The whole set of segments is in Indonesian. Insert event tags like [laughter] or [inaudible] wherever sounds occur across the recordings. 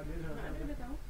Ờ, Adeus, Adeus.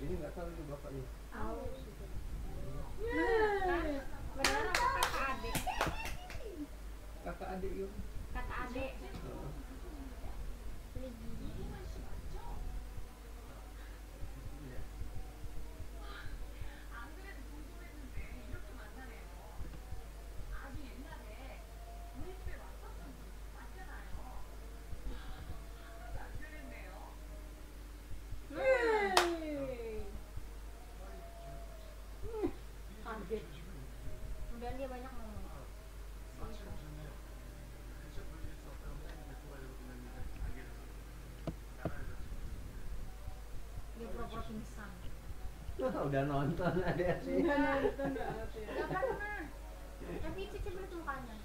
jadi nggak tahu itu bapak ini. Nah, kan? Benar, kakak adik. Kakak adik yuk. [laughs] udah nonton ada sih. Udah nonton enggak? Enggak pernah. Tapi itu cuma mukanya.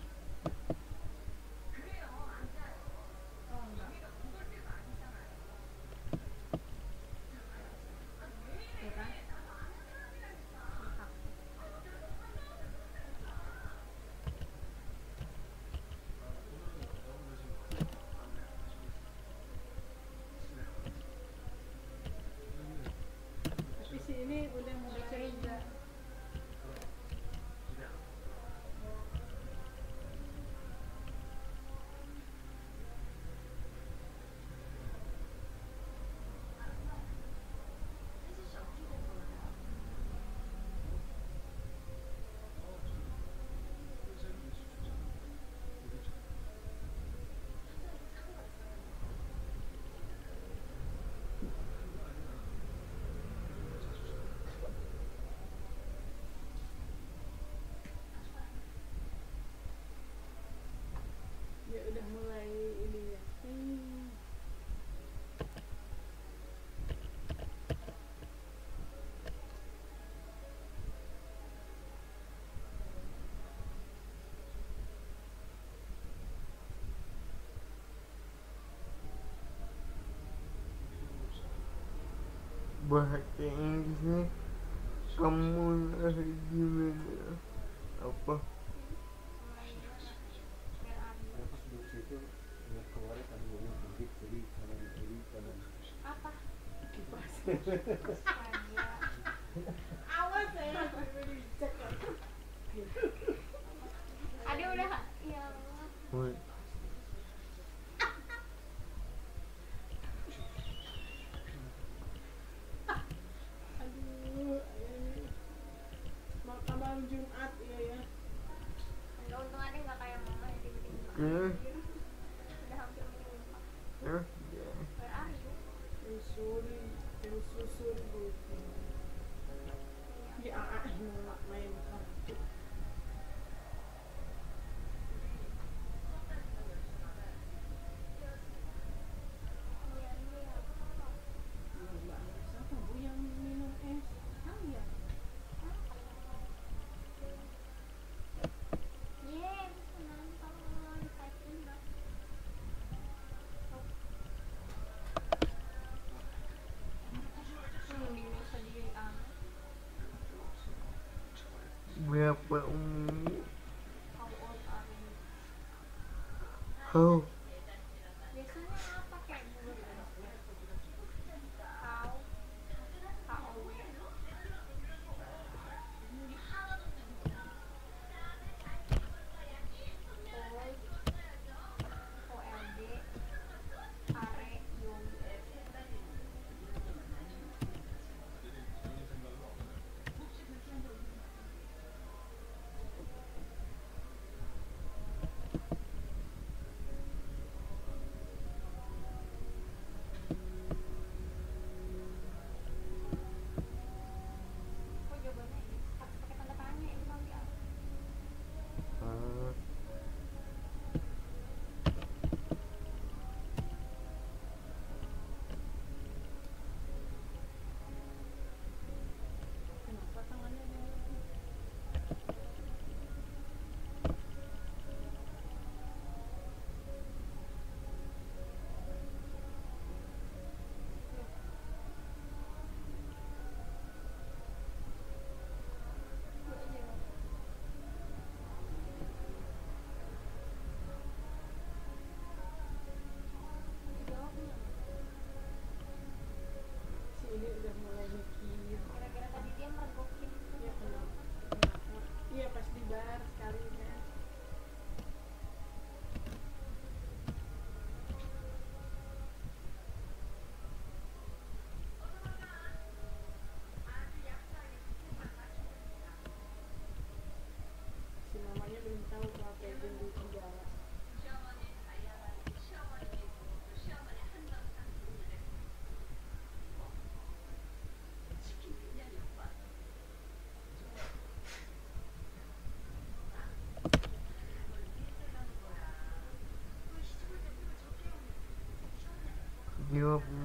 bahasa Inggrisnya kamu lagi gimana apa Awas ya. Ada udah iya Allah. susubo. Hindi, ah, ah, may mukha. Mẹ bụng Không Nope.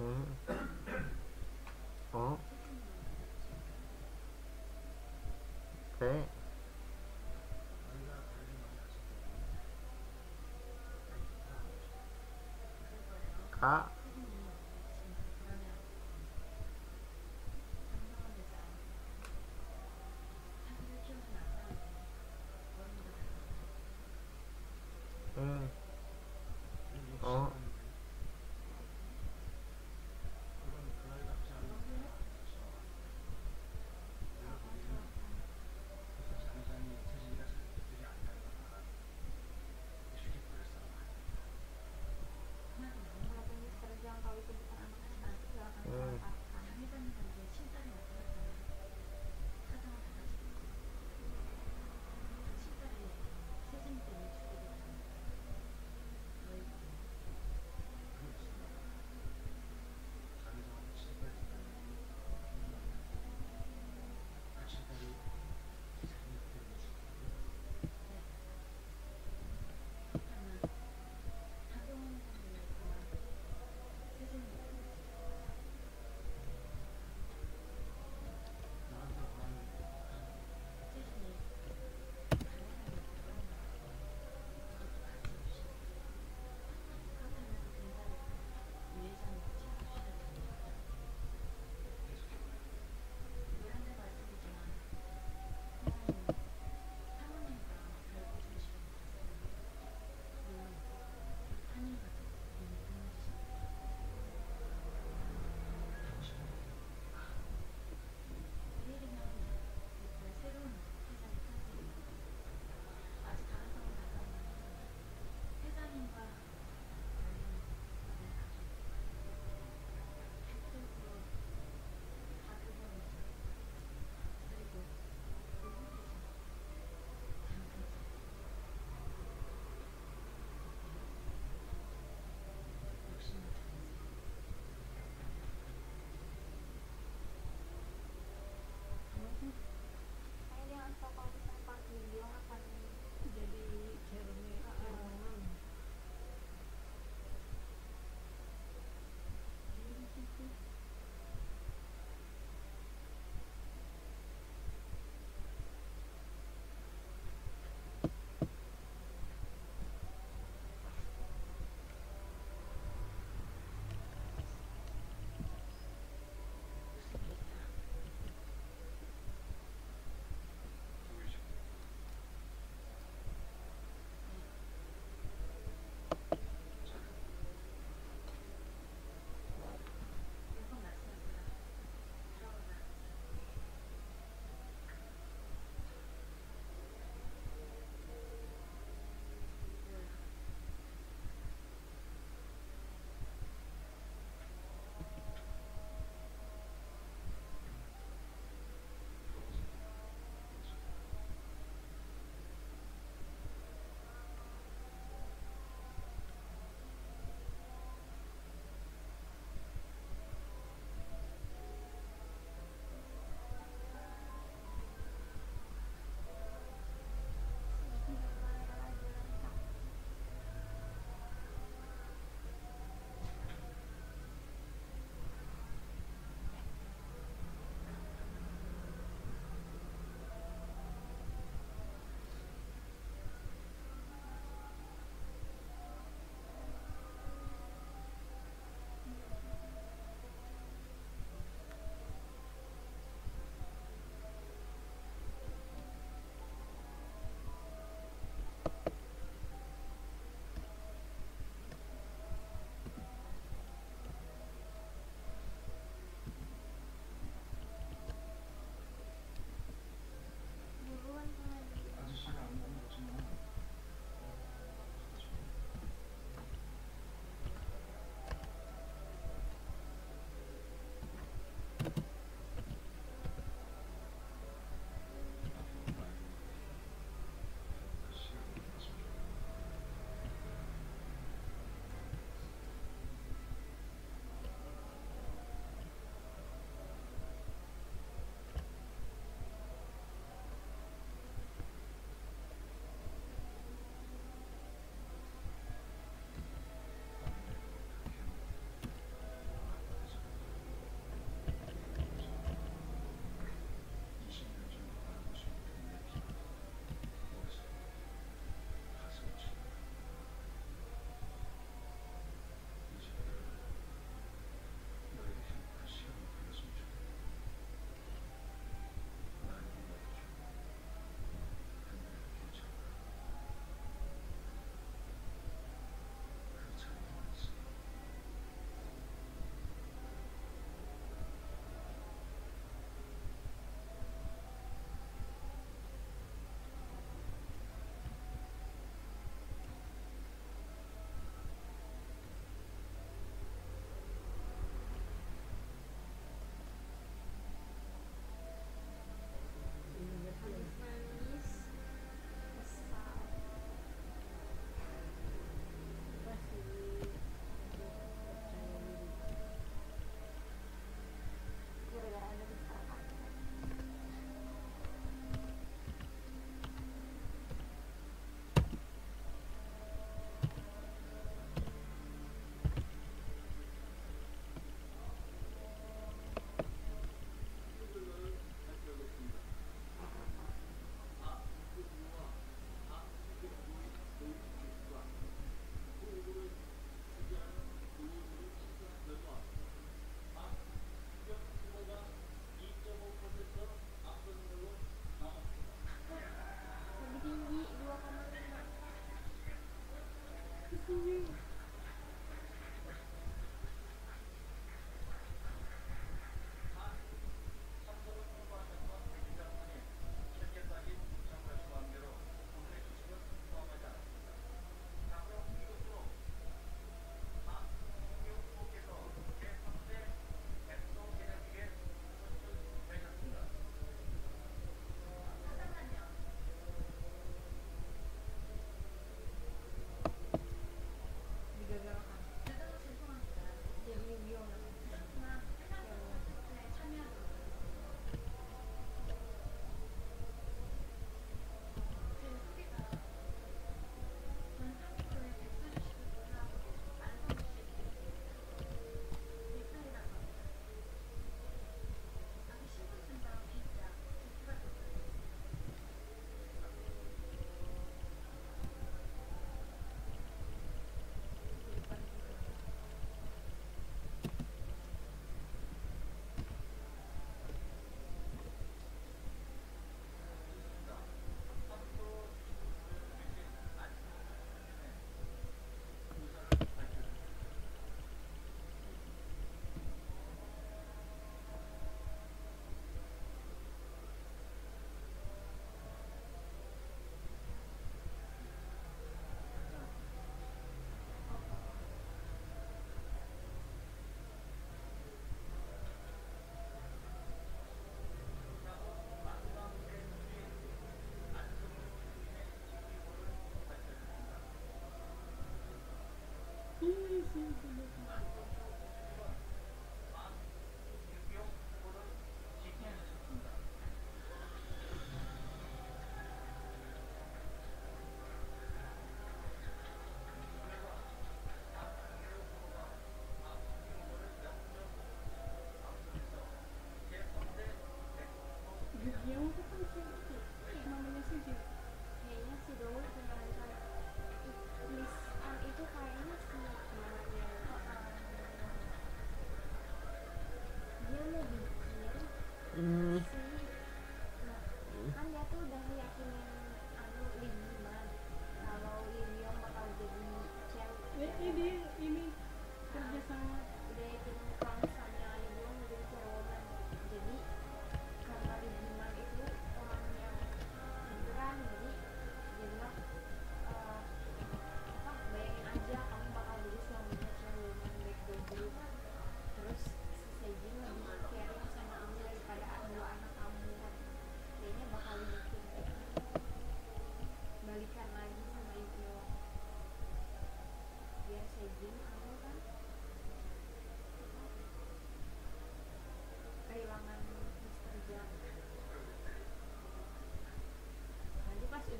응? 어? 네? 가? Thank you.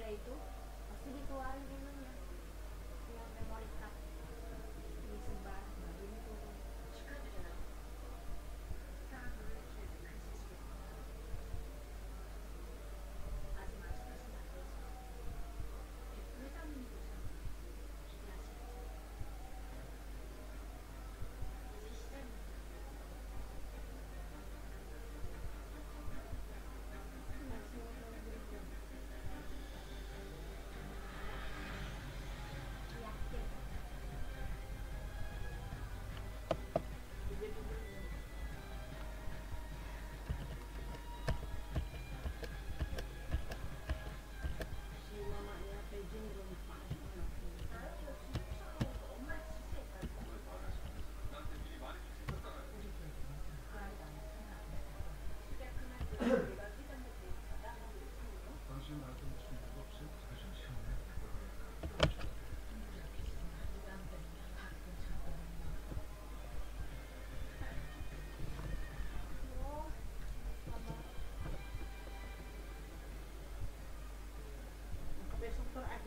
crédito,